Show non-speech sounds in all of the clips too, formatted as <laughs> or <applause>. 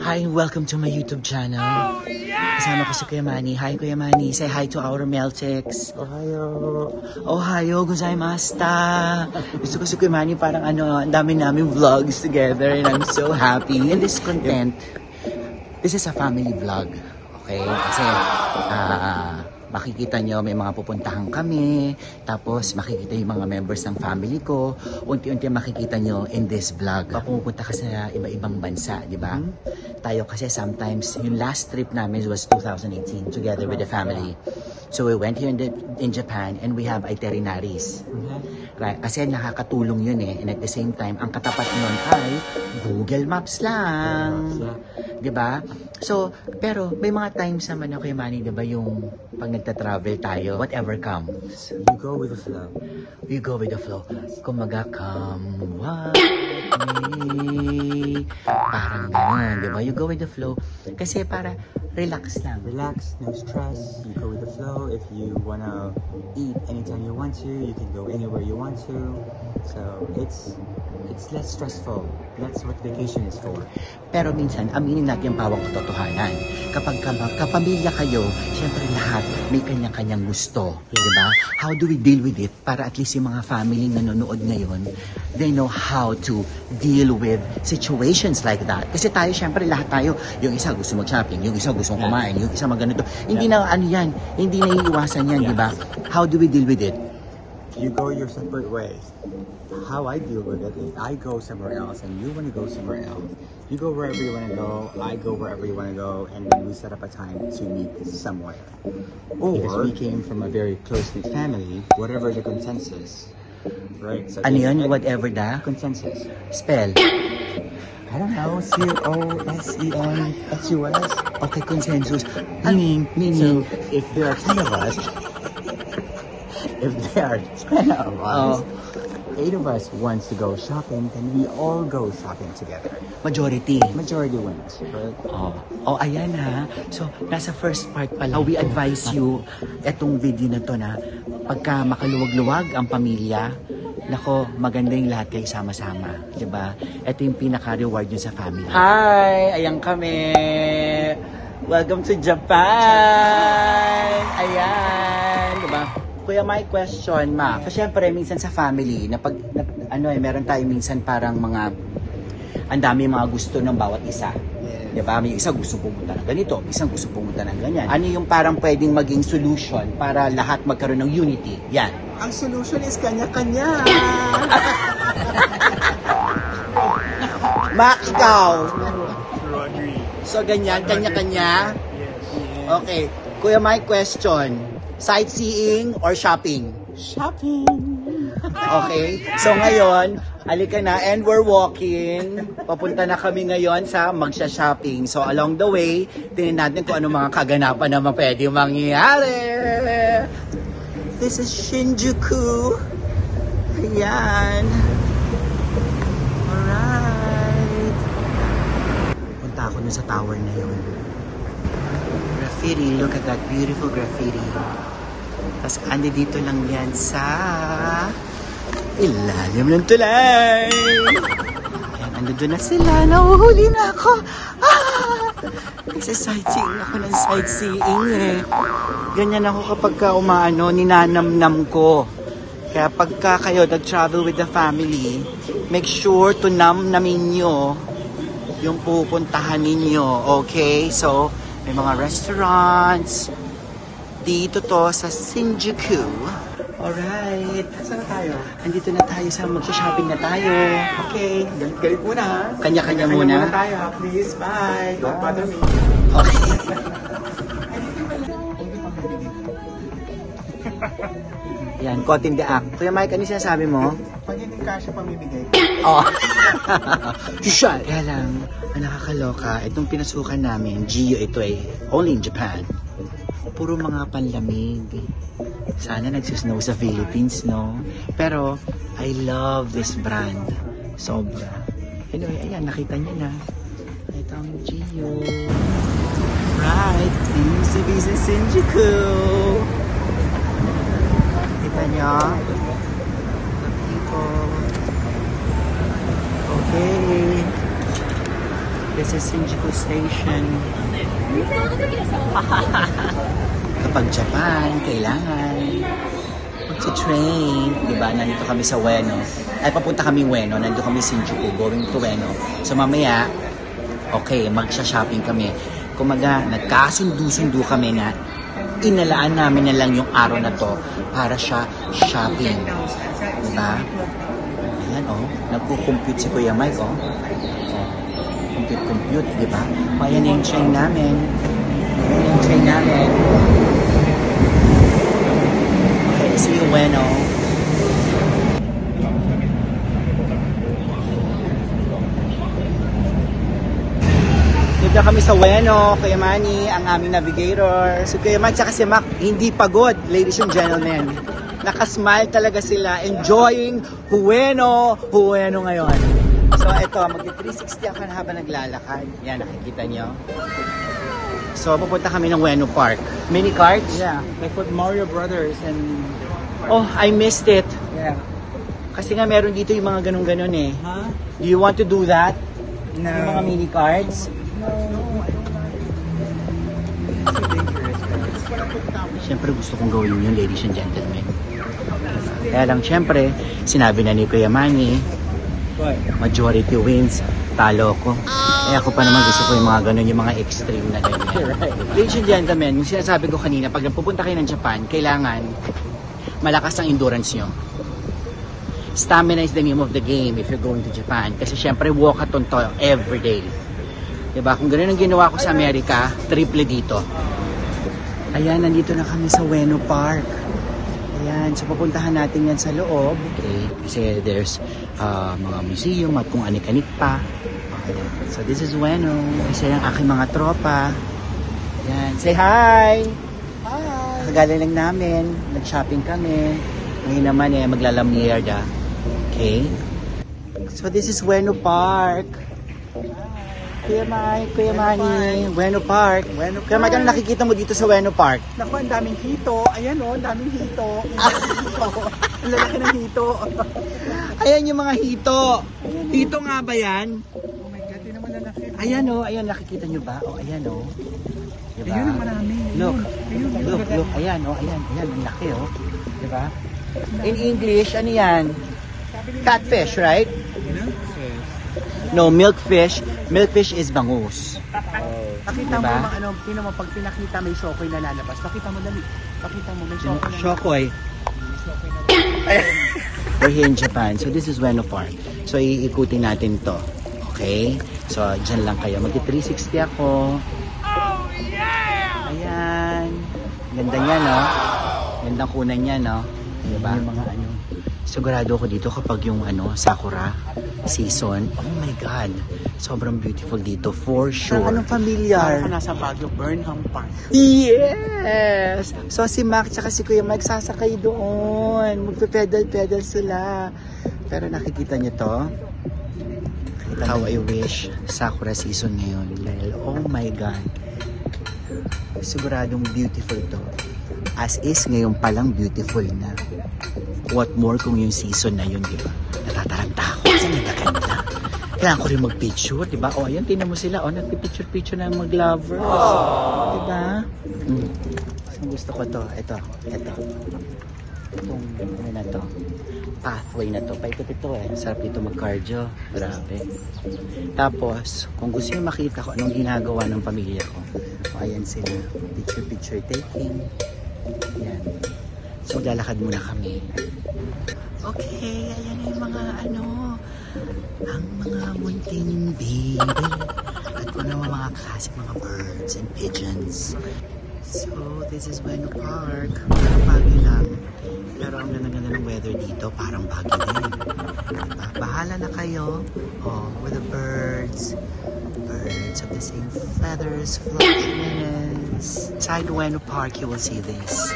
Hi and welcome to my YouTube channel. Kasama ko si Kuya Manny. Hi Kuya Manny. Say hi to our Meltex. Ohio. Ohayo gozaimashita. Gusto ko si Kuya Manny parang ano, ang dami namin vlogs together and I'm so happy. And this content, this is a family vlog. Okay? Kasi, ah, makikita nyo may mga pupuntahan kami, tapos makikita yung mga members ng family ko, unti-unti makikita nyo in this vlog. Pupunta ka sa iba-ibang bansa, di ba? Tayo kasi sometimes, yung last trip namin was 2018 together with the family. So we went here in, the, in Japan and we have itineraries. Right? Kasi nakakatulong yun eh. And at the same time, ang katapat nun ay Google Maps lang. Di ba? So, pero may mga times naman ako yung Manny, di ba, yung pag nagta-travel tayo, whatever comes, You go with the flow. we go with the flow. Kumaga, come what may. Parang gano'n, di ba? You go with the flow. Kasi para relax lang. Relax, no stress. You go with the flow. If you wanna eat anytime you want to, you can go anywhere you want to. So it's it's less stressful. That's what vacation is for. Pero minsan, aminin natin ang pawang katotohanan. Kapag kapamilya kayo, syempre lahat may kanya-kanyang gusto. Di ba? How do we deal with it? Para at least yung mga family na nanonood ngayon, they know how to deal with situations like that. Kasi tayo, syempre lahat tayo, yung isa gusto mag-shopping, yung isa gusto kumain, yung isa magganito. Hindi na ano yan, hindi na iiwasan yan, di ba? How do we deal with it? You go your separate ways. How I deal with it is I go somewhere else and you wanna go somewhere else. You go wherever you wanna go, I go wherever you wanna go, and then we set up a time to meet somewhere. because we came from a very close-knit family, whatever the consensus, right? So ano yun? Whatever the Consensus. spell. I don't know, C-O-S-E-N-S-U-S. Okay, consensus. Meaning, meaning, So, if there are 10 of us, if there are 10 of us, Oh. 8 of us wants to go shopping, then we all go shopping together. majority. Majority wins, right? Oh, oh ayan ha. So, nasa first part pa lang, we advise you, etong video na to na, pagka makaluwag-luwag ang pamilya, nako, maganda yung lahat kayo sama-sama. ba? Ito yung pinaka-reward nyo sa family. Hi! Ayan kami! Welcome to Japan! Ayan! Kuya, my question, ma. So, syempre, minsan sa family, na pag, na, ano eh, meron tayo minsan parang mga ang dami mga gusto ng bawat isa. Di ba? May isa gusto pumunta ng ganito, may isang gusto pumunta ng ganyan. Ano yung parang pwedeng maging solution para lahat magkaroon ng unity? Yan. Ang solution is kanya-kanya. <laughs> Mak, ikaw! So, ganyan, kanya-kanya? Okay. Kuya, my question. Sightseeing or shopping? shopping. Okay? So ngayon, alika na and we're walking. Papunta na kami ngayon sa magsha-shopping. So along the way, tingnan natin kung ano mga kaganapan na pwede mangyari. This is Shinjuku. Ayan. Alright. Punta ako dun sa tower na yun. Graffiti. Look at that beautiful graffiti. Tapos andi dito lang yan sa ilalim ng tulay. Ayan, ando doon na sila. Nahuhuli na ako. Ah! Kasi sightseeing ako ng sightseeing eh. Ganyan ako kapag ka umaano, ninanamnam ko. Kaya pagka kayo nag-travel with the family, make sure to nam-namin nyo yung pupuntahan ninyo. Okay? So, may mga restaurants, dito to sa Shinjuku. Alright. Saan tayo? Andito na tayo sa magsha-shopping na tayo. Okay. Galit-galit muna ha. Kanya-kanya Kanya muna. muna tayo ha. Please, bye. Don't bother me. Okay. <laughs> Yan, in the act. Kuya Mike, ano sinasabi mo? Pag hindi kasha pamibigay. <laughs> Oh. <laughs> Shut. Kaya lang, ang nakakaloka, itong pinasukan namin, Gio ito eh, only in Japan. Puro mga panlamig. Sana nagsusnow sa Philippines, no? Pero, I love this brand. Sobra. Anyway, ayan, nakita niyo na. Ito ang Gio. Right, Mitsubishi Shinjuku. Kita niyo? The people. Okay. This is Shinjuku Station. <laughs> Kapag Japan, kailangan magsa-train. Diba? Nandito kami sa Ueno. Ay, papunta kami Ueno. Nandito kami Shinjuku, going to Ueno. So mamaya, okay, magsha-shopping kami. Kumaga, nagkasundo-sundo kami na inalaan namin na lang yung araw na to para siya shopping. Diba? Ayan, oh. Nagko-compute si Kuya Mike, oh. Compute-compute, di ba? O, ayan yung train namin. Ayan yung train namin. Okay, see you when, oh. Dito kami sa Bueno, Kuya Manny, ang aming navigator. Si Kuya Manny tsaka si Mac, hindi pagod, ladies and gentlemen. Nakasmile talaga sila, enjoying Bueno, Bueno ngayon. So ito, mag-360 ako habang naglalakad. Yan, nakikita nyo. So, pupunta kami ng Bueno Park. Mini carts? Yeah, like what Mario Brothers and Oh, I missed it. yeah. Kasi nga meron dito yung mga ganun-ganun eh. Huh? Do you want to do that? No. Yung mga mini carts? Siyempre gusto kong gawin yun, ladies and gentlemen. Kaya lang, siyempre, sinabi na ni Kuya Manny? Majority wins, talo ko. Eh ako pa naman gusto ko yung mga ganun, yung mga extreme na ganyan. <laughs> Right. Ladies and gentlemen, yung sinasabi ko kanina, pag pupunta kayo ng Japan, kailangan malakas ang endurance nyo. Stamina is the name of the game if you're going to Japan. Kasi syempre, walkathon to every day. Diba? Kung ganun ang ginawa ko sa Amerika, triple dito. Ayan, nandito na kami sa Ueno Park. Ayan, so pupuntahan natin yan sa loob. Okay, kasi there's uh, mga museum at kung anik-anik pa. Okay. So this is Ueno. Isa yung aking mga tropa. Ayan, say hi! Hi! Kagaling lang namin. Nag-shopping kami. Ngayon naman eh, maglalamierda. Okay? So this is Ueno Park. Kuya Mike, Kuya Manny, Ueno Park. Ueno Kuya Mike, ano nakikita mo dito sa Ueno Park? Naku, ang daming hito. Ayan o, ang daming hito. <laughs> Ang lalaki ng hito. Ayan yung mga hito. Hito nga ba yan? Oh my God, di naman lalaki. Ayan o, ayan, nakikita nyo ba? O, ayan o. Diba? Ayun ang marami. Look, Ayun, ayun. look, look, ayan o, ayan, ayan, ang laki o. Diba? In English, ano yan? Catfish, right? No, milkfish. Milkfish is bangus. Pakita mo Diba? mga ano, pino mo, pag pinakita may shokoy na lalabas. Pakita mo dali. Pakita mo may shokoy na Shokoy. We're here in Japan. So this is Ueno Park. So iikutin natin to. Okay? So dyan lang kayo. Mag-360 ako. Oh yeah! Ayan. Ganda niya, no? Gandang kunan niya, no? Diba? Yung mga ano. Sigurado ako dito kapag yung ano, Sakura season. Oh my God. Sobrang beautiful dito. For sure. Anong familiar? Parang nasa Baguio, Burnham Park. Yes! So si Mac tsaka si Kuya Mike sasakay doon. Magpe-pedal-pedal sila. Pero nakikita niyo to? How I wish Sakura season ngayon. Dahil, oh my God. Siguradong beautiful to. As is, ngayon palang beautiful na. What more kung yung season na yun, di ba? Natataranta ako kasi nagaganda. Kailangan ko rin mag-picture, di ba? O, ayan, tinan mo sila. O, nagpipicture-picture na yung mag-lovers. Di ba? Mm. Gusto ko to. Ito. Ito. Itong, ano na to. Pathway na to. Paikot ito eh. Sarap dito mag-cardio. Grabe. Tapos, kung gusto niyo makita ko anong ginagawa ng pamilya ko. O, ayan sila. Picture-picture taking. Ayan. So, maglalakad muna kami. Okay, ayan yung mga ano, ang mga munting baby. At kung ano mga classic mga birds and pigeons. So, this is Bueno Park. Parang lang. Pero ang ganda-ganda ng weather dito, parang Baguio din. Diba? Bahala na kayo. Oh, with the birds. Birds of the same feathers, flocking Inside Bueno Park, you will see this.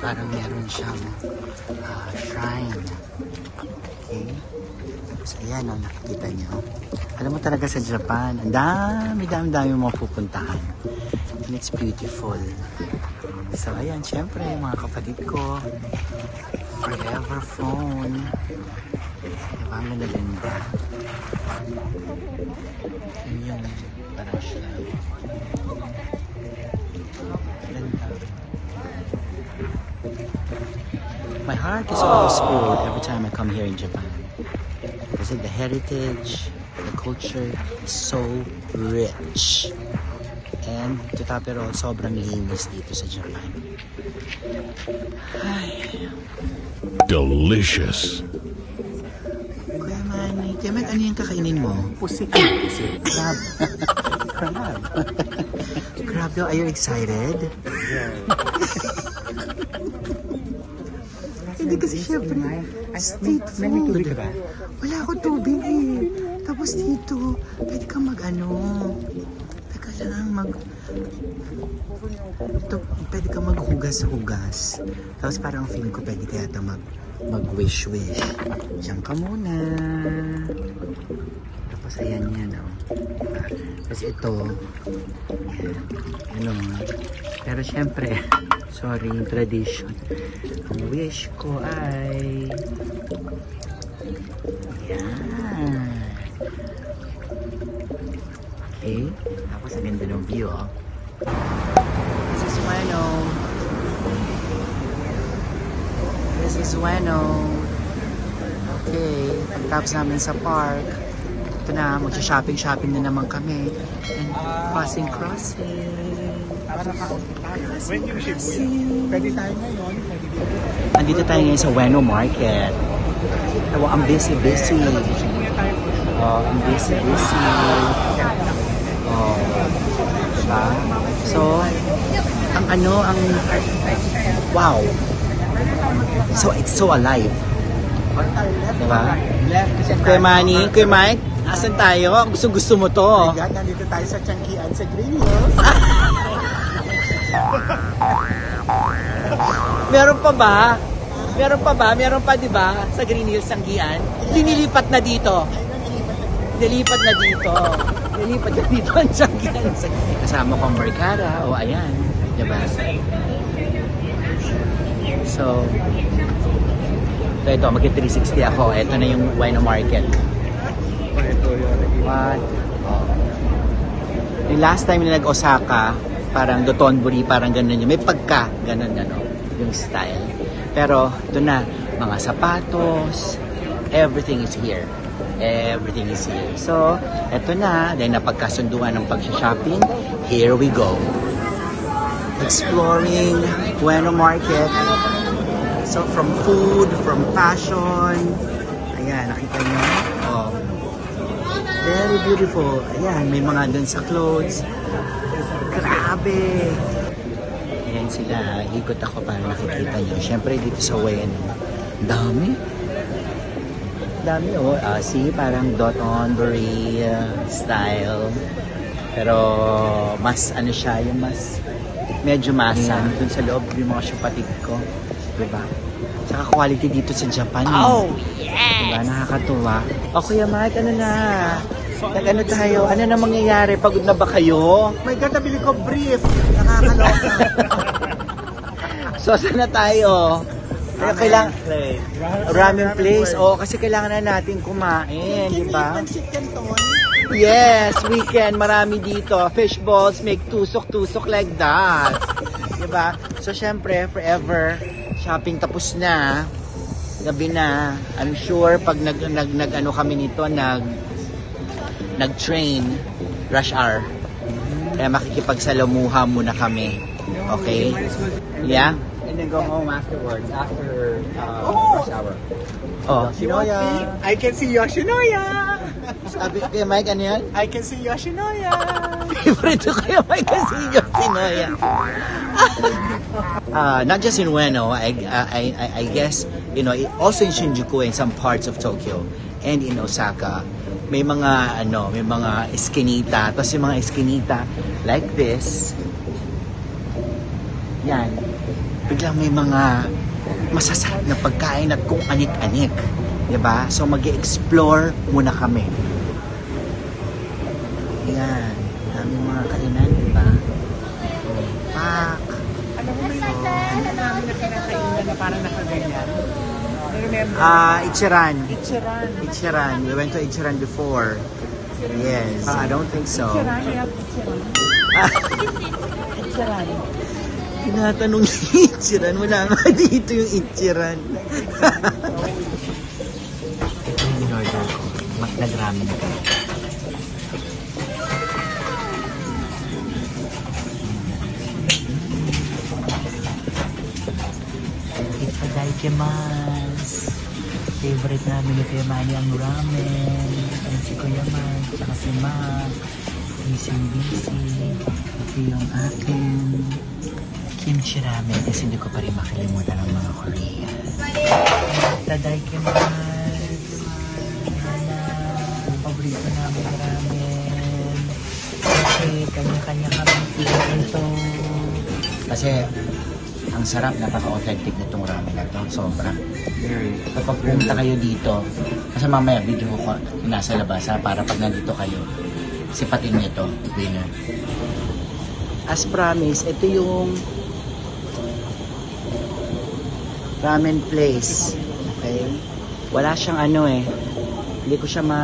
Parang meron siyang ah, shrine. Okay? Tapos ayan, oh, nakikita niyo. Alam mo talaga sa Japan, ang dami, dami, dami mo pupuntahan. And it's beautiful. So ayan, syempre, mga kapatid ko, forever phone. Diba, ganda-ganda. Yun yung parang siya. Ganda. My heart is always full every time I come here in Japan. Kasi the heritage, the culture is so rich. And to top it all, sobrang linis dito sa Japan. Delicious. Kuya Manny, Kuya Manny, ano yung kakainin mo? Pusit. Pusit. Crab. Crab. Crab daw, are you excited? <laughs> Hindi kasi syempre, street food. Wala ako tubig eh. Tapos dito, pwede kang mag ano, teka lang, mag, ito, pwede kang maghugas-hugas. Tapos parang feeling ko pwede kaya ito mag, mag-wish-wish. Diyan ka muna. Tapos ayan yan, oh. Tapos ito, ano, pero syempre, <laughs> sorry, yung tradition. Ang wish ko ay, yan. Okay, tapos ang ganda ng view, oh. This is Bueno. This is Bueno. Okay, pagtapos namin sa park, ito na, magsha-shopping-shopping na naman kami. And crossing, crossing. Crossing, crossing. Pwede tayo ngayon. Pwede dito. Nandito tayo ngayon sa Bueno Market. Ewan, ang busy-busy. Oh, ang busy-busy. Oh, diba? So, ang ano, ang, wow. So, it's so alive. Diba? Kuya Manny, Kuya Mike, asan tayo? Gusto gusto mo to. God, nandito tayo sa Chankian sa Green Hills. <laughs> Meron pa ba? Meron pa ba? Meron pa, di ba? Sa Green Hills, Sanggian. Linilipat na dito. Nilipat na dito. Nilipat na dito ang Sanggian. Kasama ko ang Mercada. O, ayan. Di ba? So, ito, ito. Mag-360 ako. Ito na yung Wino Market. Ito yun. What? Yung last time na nag-Osaka, parang Dotonbori, parang ganun yun. May pagka, ganun, ano, yung style. Pero, ito na, mga sapatos, everything is here. Everything is here. So, eto na, dahil napagkasunduan ng pag-shopping, here we go. Exploring Bueno Market. So, from food, from fashion, ayan, nakita niyo? Oh, Very beautiful. Ayan, may mga dun sa clothes. Grabe! Ayan sila. Ikot ako para nakikita nyo. Siyempre dito sa Wayan. Dami. Dami oh. Ah, see, parang dot on uh, style. Pero mas ano siya, yung mas medyo masa. Dun sa loob yung mga syupatid ko. Diba? Tsaka quality dito sa Japan. Oh, yes! Diba? Nakakatuwa. O Kuya Mike, ano na? Nag-ano tayo? Ano na mangyayari? Pagod na ba kayo? My God, nabili ko brief. Nakakaloka. <laughs> So, saan na tayo? Kaya kailangan... Ramen place. Oo, kasi kailangan na natin kumain, di ba? Yes, weekend. Marami dito. Fish balls make tusok-tusok like that. Di ba? So, syempre, forever, shopping tapos na. Gabi na. I'm sure pag nag, nag, nag ano kami nito, nag, nag-train, rush hour. Kaya makikipagsalamuha muna kami. Okay? Yeah? And then go home afterwards, after uh, Oh! rush hour. Oh. Yoshinoya. I can see Yoshinoya. Sabi kay Mike, ano yan? I can see Yoshinoya. <laughs> Favorite ko kaya Mike kasi yung Sinoya. Uh, not just in Ueno, I, I, I, I guess, you know, also in Shinjuku and some parts of Tokyo and in Osaka, may mga, ano, may mga eskinita. Tapos yung mga eskinita like this, yan, biglang may mga masasarap na pagkain at kung anik-anik. 'Di ba? So mag explore muna kami. Yan. Daming mga kainan, di ba? Pak. Marami na kinakainan na parang nakaganyan. Remember. Ah, Ichiran. Ichiran. Ichiran. We went to Ichiran before. Yes. I don't think so. Ichiran, have Ichiran. <laughs> Ichiran. Tinatanong ni Ichiran. Wala nga <laughs> dito yung Ichiran. Ito <laughs> yung in-order ko. Nag-ramen Itadakimasu. Favorite namin ni Kuya Manny ang ramen. Ang si Kuya Man, tsaka si Mac. Busy busy. Ito yung akin. Kimchi ramen kasi hindi ko pa rin makalimutan ang mga Korean. Hana. Ang paborito namin na ramen. Kasi kanya-kanya kami ito. Kasi ang sarap, napaka-authentic nitong ramen na to. Sobra. Kapag pumunta kayo dito, kasi mamaya video ko nasa labas ha, para pag nandito kayo, sipatin niyo to, winner. As promised, ito yung ramen place. Okay? Wala siyang ano eh. Hindi ko siya ma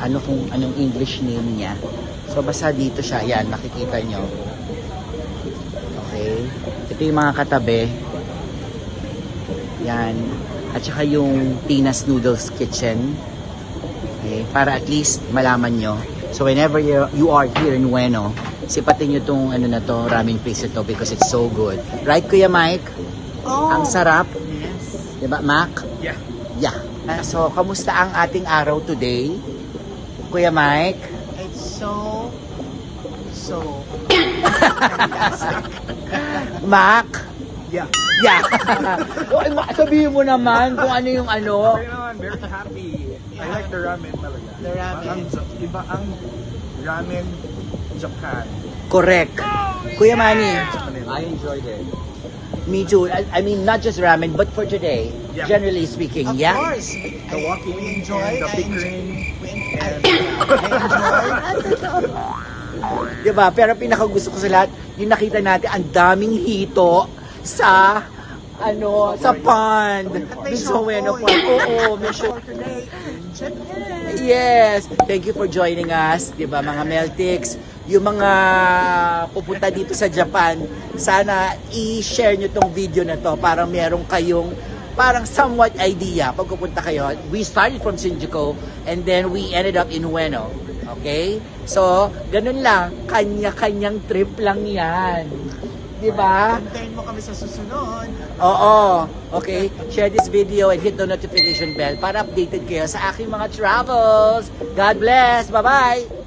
ano kung anong English name niya. So basta dito siya. Yan, makikita nyo. Ito yung mga katabi. Yan. At saka yung Tina's Noodles Kitchen. Okay? Para at least malaman nyo. So whenever you, you are here in Ueno, sipatin nyo tong ano na to, ramen place ito because it's so good. Right, Kuya Mike? Oh. Ang sarap. Yes. Diba, Mac? Yeah. Yeah. Ah, So, kamusta ang ating araw today? Kuya Mike? It's so, so, <laughs> Mac? yeah. Yeah. <laughs> Oy, Ma- Sabihin mo naman kung ano yung ano. Okay naman, very happy. I like the ramen talaga. The ramen. Ang, iba ang ramen Japan. Correct. Kuya Manny, I enjoyed it. me too. I, I mean, not just ramen, but for today, Yeah. generally speaking, Of yeah? course. The walking we enjoy, and the bickering. We, I, And <laughs> I Diba? Pero pinakagusto ko sa lahat, yung nakita natin, ang daming hito sa ano, sa pond. May Dun sa Ueno show Pond. Oo, may show. Yes! Thank you for joining us, di ba mga Meltics. Yung mga pupunta dito sa Japan, sana i-share nyo tong video na to para meron kayong parang somewhat idea pag pupunta kayo. We started from Shinjuku and then we ended up in Ueno. Okay? So, ganun lang. Kanya-kanyang trip lang yan. Di ba? Contayin mo kami sa susunod. Oo. Okay? Share this video and hit the notification bell para updated kayo sa aking mga travels. God bless. Bye-bye!